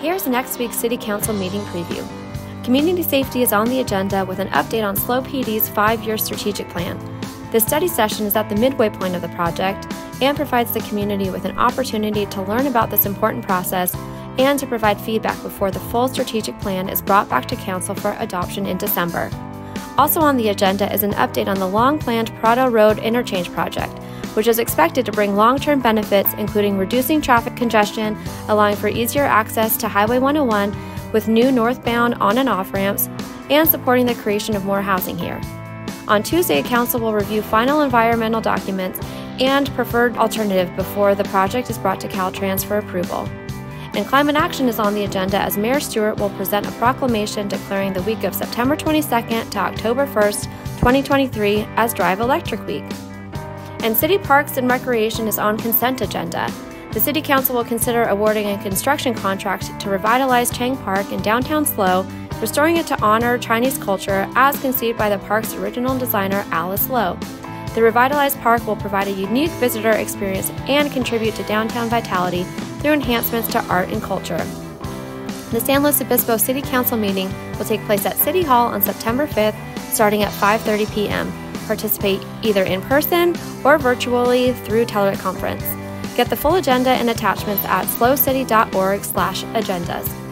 Here's next week's City Council meeting preview. Community safety is on the agenda with an update on SLO PD's five year strategic plan. The study session is at the midway point of the project and provides the community with an opportunity to learn about this important process and to provide feedback before the full strategic plan is brought back to Council for adoption in December. Also on the agenda is an update on the long planned Prado Road Interchange project, which is expected to bring long term benefits, including reducing traffic congestion, allowing for easier access to Highway 101 with new northbound on and off ramps, and supporting the creation of more housing here. On Tuesday, Council will review final environmental documents and preferred alternative before the project is brought to Caltrans for approval. And climate action is on the agenda as Mayor Stewart will present a proclamation declaring the week of September 22nd to October 1st, 2023 as Drive Electric Week. And City Parks and Recreation is on consent agenda. The City Council will consider awarding a construction contract to revitalize Chang Park in downtown SLO, restoring it to honor Chinese culture as conceived by the park's original designer Alice Lowe. The revitalized park will provide a unique visitor experience and contribute to downtown vitality through enhancements to art and culture. The San Luis Obispo City Council meeting will take place at City Hall on September 5th, starting at 5:30 p.m. Participate either in person or virtually through teleconference. Get the full agenda and attachments at slocity.org/agendas.